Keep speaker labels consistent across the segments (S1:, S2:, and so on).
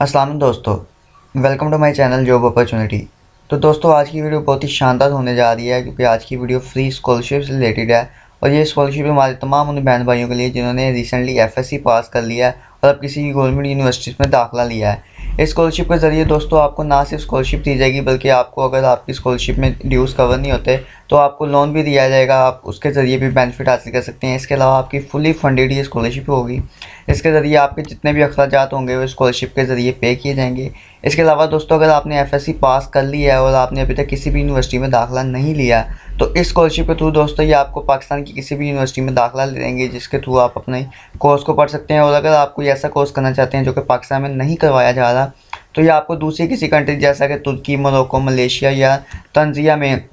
S1: अस्सलाम दोस्तों welcome to my channel job opportunity तो दोस्तों, आज की वीडियो बहुत ही शानदार होने जा रही है क्योंकि आज की वीडियो फ्री स्कॉलरशिप से रिलेटेड है और ये स्कॉलरशिप हमारे तमाम उन बहन भाइयों के लिए जिन्होंने रिसेंटली एफएससी पास कर लिया है और अब किसी भी गवर्नमेंट यूनिवर्सिटी में दाखिला लिया है। इस स्कॉलरशिप के ज़रिए दोस्तों, आपको ना सिर्फ़ स्कॉलरशिप दी जाएगी, बल्कि आपको अगर आपकी स्कॉलरशिप में ड्यूज़ कवर नहीं होते तो आपको लोन भी दिया जाएगा। आप उसके ज़रिए भी बेनिफिट हासिल कर सकते हैं। इसके अलावा आपकी फुली फंडेड ये स्कॉलरशिप होगी। इसके ज़रिए आपके जितने भी अखराज होंगे, वो स्कॉलरशिप के ज़रिए पे किए जाएँगे। इसके अलावा दोस्तों, अगर आपने एफएससी पास कर लिया है और आपने अभी तक किसी भी यूनिवर्सिटी में दाखिला नहीं लिया तो इस स्कॉलरशिप के थ्रू दोस्तों, ये आपको पाकिस्तान की किसी भी यूनिवर्सिटी में दाखिला ले देंगे जिसके थ्रू आप अपने कोर्स को पढ़ सकते हैं। और अगर आप कोई ऐसा कोर्स करना चाहते हैं जो कि पाकिस्तान में नहीं करवाया जा रहा तो ये आपको दूसरी किसी कंट्री जैसा कि तुर्की, मोरक्को, मलेशिया या तंजिया में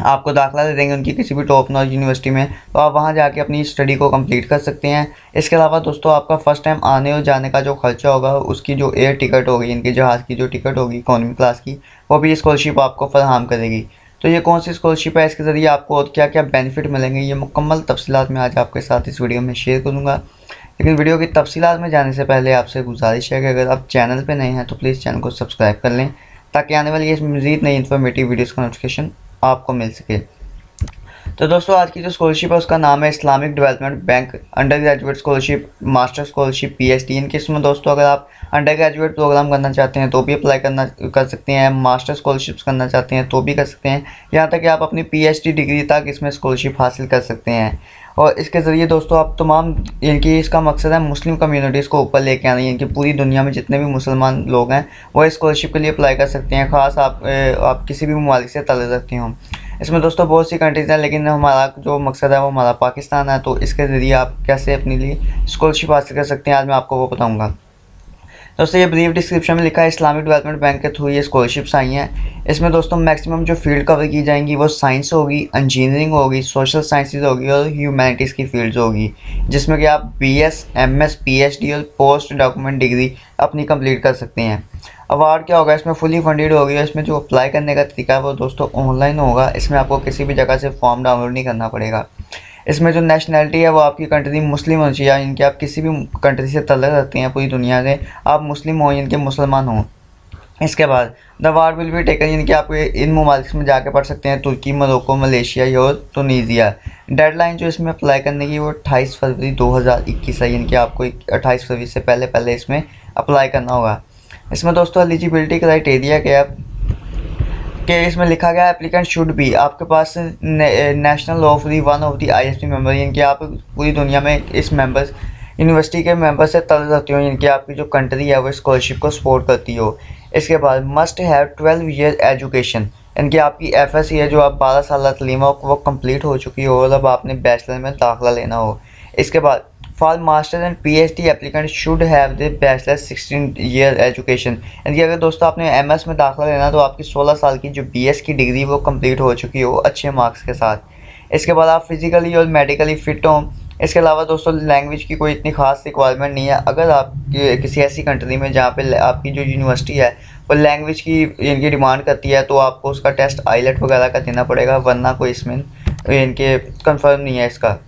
S1: आपको दाखिला दे देंगे उनकी किसी भी टॉप नॉलेज यूनिवर्सिटी में तो आप वहाँ जाके अपनी स्टडी को कंप्लीट कर सकते हैं। इसके अलावा दोस्तों, आपका फ़र्स्ट टाइम आने और जाने का जो खर्चा होगा, उसकी जो एयर टिकट होगी, इनके जहाज़ की जो टिकट होगी इकॉनमी क्लास की, वो भी स्कॉलरशिप आपको फराहम करेगी। तो ये कौन सी स्कॉलरशिप है? इसके ज़रिए आपको और क्या क्या बेनिफिट मिलेंगे, ये मुकम्मल तफसीत मैं आज आपके साथ इस वीडियो में शेयर करूँगा। लेकिन वीडियो की तफसीत में जाने से पहले आपसे गुजारिश है कि अगर आप चैनल पर नए हैं तो प्लीज़ चैनल को सब्सक्राइब कर लें, ताकि आने वाली ये मज़ीद नई इन्फॉर्मेटिव वीडियोज़ का नोटिफिकेशन आपको मिल सके। तो दोस्तों, आज की जो स्कॉलरशिप है, उसका नाम है Islamic development bank undergraduate scholarship master scholarship P H D इनके इसमें दोस्तों, अगर आप अंडर ग्रेजुएट प्रोग्राम करना चाहते हैं तो भी अप्लाई करना, कर सकते हैं मास्टर स्कॉलरशिप्स करना चाहते हैं तो भी कर सकते हैं। यहाँ तक कि आप अपनी पी एच डी डिग्री तक इसमें स्कॉलरशिप हासिल कर सकते हैं। और इसके ज़रिए दोस्तों आप तमाम इनकी इसका मकसद है मुस्लिम कम्युनिटीज़ को ऊपर लेके आना, यानी कि पूरी दुनिया में जितने भी मुसलमान लोग हैं, वो स्कॉलरशिप के लिए अप्लाई कर सकते हैं। ख़ास आप आप किसी भी ममालिक से तले रखते हों। इसमें दोस्तों बहुत सी कंट्रीज़ हैं, लेकिन हमारा जो मकसद है वो हमारा पाकिस्तान है तो इसके ज़रिए आप कैसे अपने लिए स्कॉलरशिप हासिल कर सकते हैं, आज मैं आपको वो बताऊँगा। दोस्तों ये ब्रीफ डिस्क्रिप्शन में लिखा है इस्लामिक डेवलपमेंट बैंक के थ्रू ये स्कॉलरशिप्स आई हैं। इसमें दोस्तों मैक्सिमम जो फ़ील्ड कवर की जाएँगी वो साइंस होगी इंजीनियरिंग होगी सोशल साइंसेज होगी और ह्यूमैनिटीज़ की फील्ड्स होगी, जिसमें कि आप B S M S P H D और पोस्ट डॉक्यूमेंट डिग्री अपनी कंप्लीट कर सकते हैं। अवार्ड क्या होगा? इसमें फुली फंडेड होगी और इसमें जो अप्लाई करने का तरीका है वो दोस्तों ऑनलाइन होगा। इसमें आपको किसी भी जगह से फॉर्म डाउनलोड नहीं करना पड़ेगा। इसमें जो नेशनैलिटी है, वो आपकी कंट्री मुस्लिम होनी चाहिए इनके आप किसी भी कंट्री से तलक रखते हैं, पूरी दुनिया से आप मुस्लिम हों, इनके मुसलमान हों। इसके बाद the war will be taken यानी कि आप इन ममालिक में जाके पढ़ सकते हैं, तुर्की मरोको मलेशिया और तुनीजिया। डेडलाइन जो इसमें अप्लाई करने की, वो अट्ठाईस फरवरी 2021 है, यानी कि आपको अट्ठाईस फरवरी से पहले पहले इसमें अप्लाई करना होगा। इसमें दोस्तों एलिजिबिलिटी क्राइटेरिया क्या है? कि इसमें लिखा गया एप्लीकेंट शुड भी आपके पास national of the one of the ISP member यानी कि आप पूरी दुनिया में इस मेंबर्स यूनिवर्सिटी के मेंबर से तल रहती हो, यानी कि आपकी जो कंट्री है, वो स्कॉलरशिप को सपोर्ट करती हो। इसके बाद must have twelve year education यानी कि आपकी एफ़ एस है जो आप बारह साल तलीम हो वो कंप्लीट हो चुकी हो और अब आपने बैचलर में दाखिला लेना हो। इसके बाद for master and P H D applicant should have the bachelor sixteen year education यानी अगर दोस्तों आपने एम एस में दाखिला लेना तो आपकी सोलह साल की जो बी एस की डिग्री वो कंप्लीट हो चुकी हो अच्छे मार्क्स के साथ। इसके बाद आप फिज़िकली और मेडिकली फ़िट हों। इसके अलावा दोस्तों लैंग्वेज की कोई इतनी खास रिक्वायरमेंट नहीं है। अगर आप किसी ऐसी कंट्री में जहाँ पे आपकी जो यूनिवर्सिटी है, वो लैंग्वेज की इनकी डिमांड करती है तो आपको उसका टेस्ट आईलेट वगैरह का देना पड़ेगा, वरना कोई इसमें इनके कंफर्म नहीं है इसका।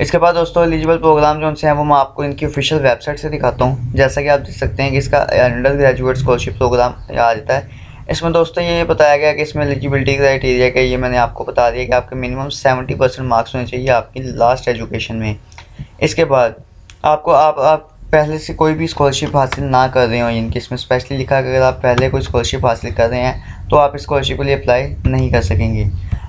S1: इसके बाद दोस्तों एलिजिबल प्रोग्राम जो उनसे हैं, वो मैं आपको इनकी ऑफिशियल वेबसाइट से दिखाता हूँ। जैसा कि आप देख सकते हैं कि इसका अंडर ग्रेजुएट स्कॉलरशिप प्रोग्राम आ जाता है। इसमें दोस्तों, ये बताया गया कि इसमें एलिजिबिलिटी क्राइटेरिया का ये मैंने आपको बता दिया कि आपके मिनिमम सेवेंटी परसेंट मार्क्स होने चाहिए आपकी लास्ट एजुकेशन में। इसके बाद, आपको आप आप पहले से कोई भी स्कॉलरशिप हासिल ना कर रहे हो इनकी इसमें स्पेशली लिखा अगर आप पहले कोई स्कॉलरशिप हासिल कर रहे हैं तो आप स्कॉलरशिप के लिए अप्लाई नहीं कर सकेंगे।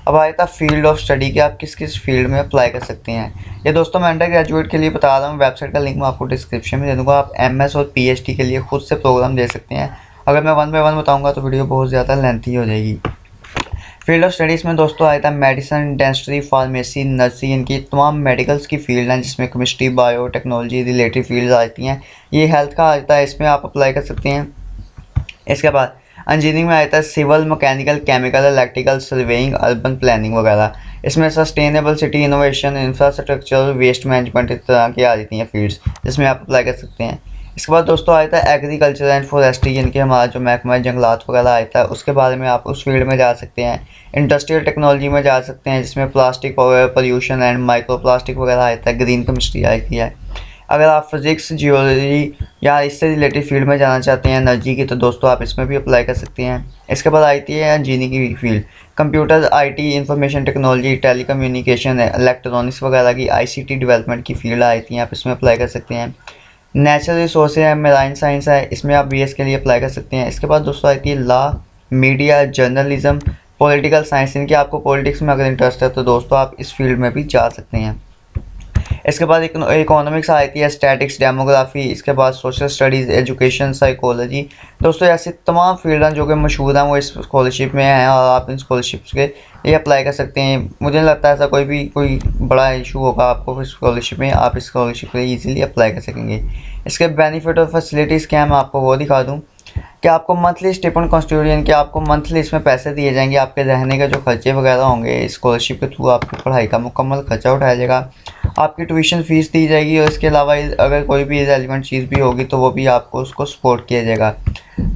S1: अब था फ़ील्ड ऑफ़ स्टडी कि आप किस किस फ़ील्ड में अप्लाई कर सकते हैं। ये दोस्तों मैं अंडर ग्रेजुएट के लिए बता रहा हूँ वेबसाइट का लिंक मैं आपको डिस्क्रिप्शन में दे दूँगा। आप एमएस और पी के लिए खुद से प्रोग्राम दे सकते हैं। अगर मैं वन बाई वन बताऊँगा तो वीडियो बहुत ज़्यादा लेंथी हो जाएगी। फ़ील्ड ऑफ़ स्टडीज़ में दोस्तों आया था मेडिसन डेंस्ट्री फार्मेसी नर्सिंग इनकी तमाम मेडिकल्स की फ़ील्ड हैं, जिसमें chemistry biotechnology related field आती हैं। ये हेल्थ का आता है, इसमें आप अप्लाई कर सकते हैं। इसके बाद इंजीनियरिंग में आता है civil mechanical chemical electrical surveying urban planning वगैरह। इसमें sustainable city innovation infrastructure waste management इस तरह की आ जाती हैं फील्ड्स जिसमें आप अप्लाई कर सकते हैं। इसके बाद दोस्तों आता है एग्रीकल्चर एंड फॉरेस्ट्री यानी कि हमारा जो महकमा जंगलात वगैरह आता है उसके बारे में आप उस फ़ील्ड में जा सकते हैं। इंडस्ट्रियल टेक्नोलॉजी में जा सकते हैं, जिसमें plastic pollution and microplastic वगैरह आता है ग्रीन केमिस्ट्री आती है। अगर आप फिज़िक्स जियोलॉजी या इससे रिलेटेड फ़ील्ड में जाना चाहते हैं एनर्जी की तो दोस्तों आप इसमें भी अप्लाई कर सकते हैं। इसके बाद आती है इंजीनियरिंग की field computer IT information technology telecommunication electronics वगैरह की आईसीटी डेवलपमेंट की फ़ील्ड आती हैं, आप इसमें अप्लाई कर सकते हैं। नेचुरल रिसोर्स है मेराइन साइंस है, इसमें आप बी के लिए अप्लाई कर सकते हैं। इसके बाद दोस्तों आती है law media journalism political science इनकी आपको पॉलिटिक्स में अगर इंटरेस्ट है तो दोस्तों आप इस फ़ील्ड में भी जा सकते हैं। इसके बाद इकोनॉमिक्स आती है स्टैटिक्स डेमोग्राफी इसके बाद सोशल स्टडीज़ एजुकेशन साइकोलॉजी दोस्तों, ऐसी तमाम फ़ील्ड हैं जो कि मशहूर हैं, वो इस स्कॉलरशिप में हैं और आप इन स्कॉलरशिप्स के ये अप्लाई कर सकते हैं। मुझे लगता ऐसा कोई भी, कोई बड़ा इशू होगा आपको स्कॉलरशिप में, आप इस स्कॉलरशिप के ईजिली अप्लाई कर सकेंगे। इसके बेनिफिट और फैसिलिटीज़ क्या मैं आपको वो दिखा दूँ। कि आपको मंथली स्टिपेंड कॉन्स्टिट्यूशन के, आपको मंथली इसमें पैसे दिए जाएँगे, आपके रहने के जो खर्चे वगैरह होंगे स्कॉलरशिप के थ्रू आपकी पढ़ाई का मुकम्मल खर्चा उठाया जाएगा। आपकी ट्यूशन फ़ीस दी जाएगी और इसके अलावा अगर कोई भी रेलिवेंट चीज़ भी होगी तो वो भी आपको उसको सपोर्ट किया जाएगा।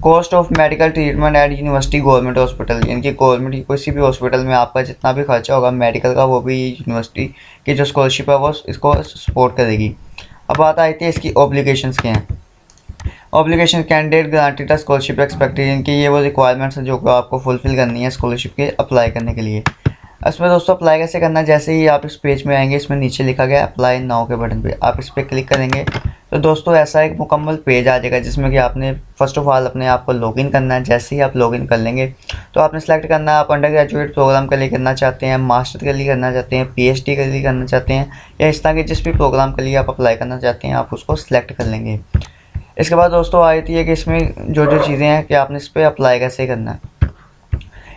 S1: Cost of medical treatment at university government hospital यानी कि गवर्नमेंट किसी भी हॉस्पिटल में आपका जितना भी खर्चा होगा मेडिकल का, वो भी यूनिवर्सिटी की जो स्कॉलरशिप है, वो इसको सपोर्ट करेगी। अब बात आई थी इसकी ऑब्लिगेशन के। हैं obligation candidate granted scholarship expectation की ये वो रिक्वायरमेंट्स हैं जो आपको फुलफिल करनी है स्कॉलरशिप के अप्लाई करने के लिए। इसमें दोस्तों अप्लाई कैसे करना है? जैसे ही आप इस पेज में आएँगे, इसमें नीचे लिखा गया अप्लाई नाउ के बटन पे। आप इस पर क्लिक करेंगे तो दोस्तों ऐसा एक मुकम्मल पेज आ जाएगा जिसमें कि आपने फ़र्स्ट ऑफ़ ऑल अपने आप को लॉगिन करना है। जैसे ही आप लॉगिन कर लेंगे तो आपने सेलेक्ट करना है। आप अंडर ग्रेजुएट प्रोग्राम के लिए करना चाहते हैं मास्टर के लिए करना चाहते हैं पीएचडी के लिए करना चाहते हैं, या इस तरह के जिस भी प्रोग्राम के लिए आप अप्लाई करना चाहते हैं, आप उसको सिलेक्ट कर लेंगे। इसके बाद दोस्तों आई थी कि इसमें जो जो चीज़ें हैं कि आपने इस पर अप्लाई कैसे करना है।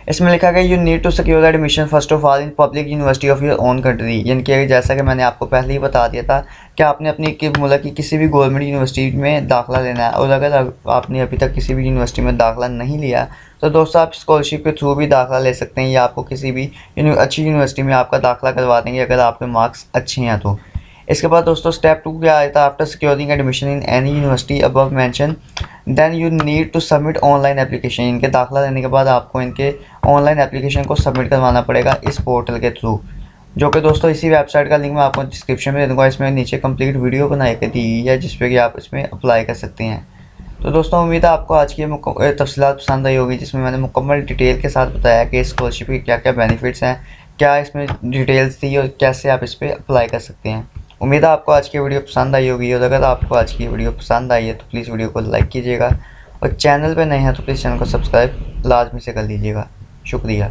S1: इसमें लिखा गया you need to secure admission first of all in public university of your own country यानी कि जैसा कि मैंने आपको पहले ही बता दिया था कि आपने अपनी कि मुल्क की किसी भी गवर्नमेंट यूनिवर्सिटी में दाखिला लेना है। और अगर आपने अभी तक किसी भी यूनिवर्सिटी में दाखिला नहीं लिया तो दोस्तों आप स्कॉलरशिप के थ्रू भी दाखिला ले सकते हैं या आपको किसी भी अच्छी यूनिवर्सिटी में आपका दाखिला करवा देंगे अगर आपके मार्क्स अच्छे हैं तो। इसके बाद दोस्तों स्टेप टू क्या आया था? After securing admission in any university above mention then you need to submit online application इनके दाखिला लेने के बाद आपको इनके ऑनलाइन एप्लीकेशन को सबमिट करवाना पड़ेगा इस पोर्टल के थ्रू जो कि दोस्तों, इसी वेबसाइट का लिंक मैं आपको डिस्क्रिप्शन में दे दूँगा। इसमें नीचे कंप्लीट वीडियो बनाई के दी है जिसपे कि आप इसमें अप्लाई कर सकते हैं। तो दोस्तों, उम्मीद है आपको आज की तफसीत पसंद आई होगी, जिसमें मैंने मुकम्मल डिटेल के साथ बताया कि स्कॉलरशिप के क्या क्या बेनिफिट्स हैं, क्या इसमें डिटेल्स थी और कैसे आप इस पर अप्लाई कर सकते हैं। उम्मीद है आपको आज की वीडियो पसंद आई होगी और अगर आपको आज की वीडियो पसंद आई है तो प्लीज़ वीडियो को लाइक कीजिएगा और चैनल पर नए हैं तो प्लीज़ चैनल को सब्सक्राइब लाजमी से कर लीजिएगा शुक्रिया।